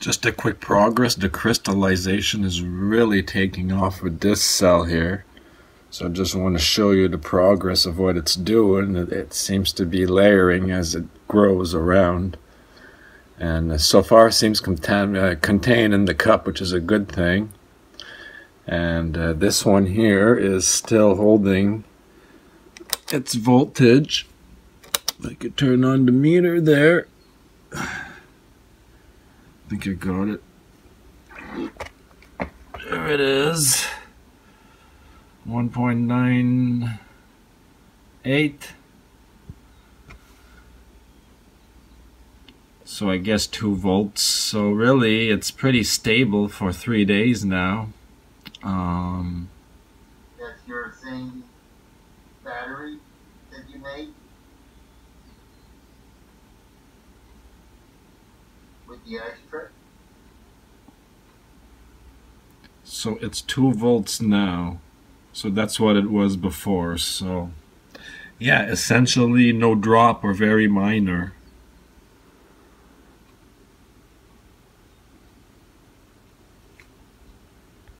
Just a quick progress. The crystallization is really taking off with this cell here. So I just want to show you the progress of what it's doing. It, seems to be layering as it grows around. And so far seems uh, contained in the cup, which is a good thing. And uh, this one here is still holding its voltage. I could turn on the meter there think I got it. There it is. 1.98. So I guess 2 volts. So really it's pretty stable for 3 days now. Um, That's your same battery that you made? with the extra. So it's 2 volts now. So that's what it was before. So yeah, essentially no drop or very minor.